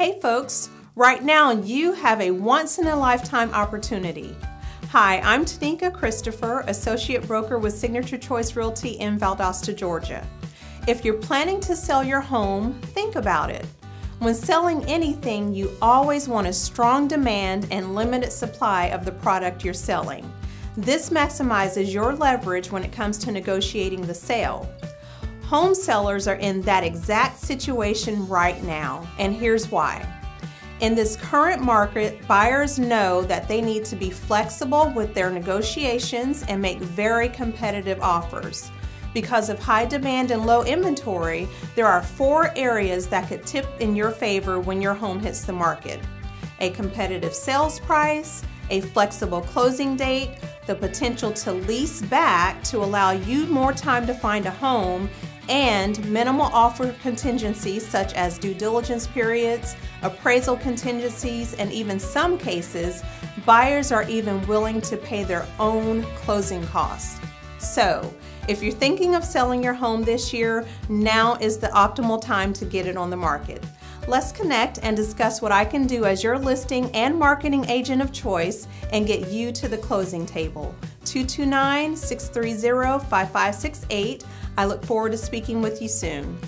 Hey folks, right now you have a once in a lifetime opportunity. Hi, I'm Tanika Christopher, Associate Broker with Signature Choice Realty in Valdosta, Georgia. If you're planning to sell your home, think about it. When selling anything, you always want a strong demand and limited supply of the product you're selling. This maximizes your leverage when it comes to negotiating the sale. Home sellers are in that exact situation right now, and here's why. In this current market, buyers know that they need to be flexible with their negotiations and make very competitive offers. Because of high demand and low inventory, there are four areas that could tip in your favor when your home hits the market. A competitive sales price, a flexible closing date, the potential to lease back to allow you more time to find a home, and minimal offer contingencies such as due diligence periods, appraisal contingencies, and even some cases, buyers are even willing to pay their own closing costs. So, if you're thinking of selling your home this year, now is the optimal time to get it on the market. Let's connect and discuss what I can do as your listing and marketing agent of choice and get you to the closing table. 229 630 5568. I look forward to speaking with you soon.